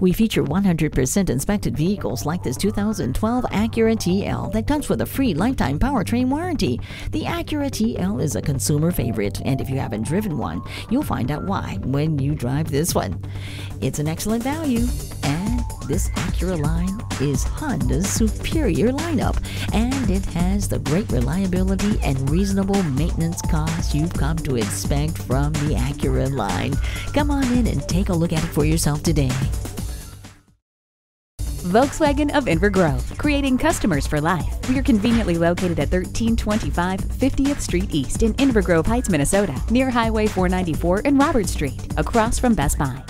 We feature 100% inspected vehicles like this 2012 Acura TL that comes with a free lifetime powertrain warranty. The Acura TL is a consumer favorite, and if you haven't driven one, you'll find out why when you drive this one. It's an excellent value, and this Acura line is Honda's superior lineup, and it has the great reliability and reasonable maintenance costs you've come to expect from the Acura line. Come on in and take a look at it for yourself today. Volkswagen of Inver Grove, creating customers for life. We are conveniently located at 1325 50th Street East in Inver Grove Heights, Minnesota, near Highway 494 and Robert Street, across from Best Buy.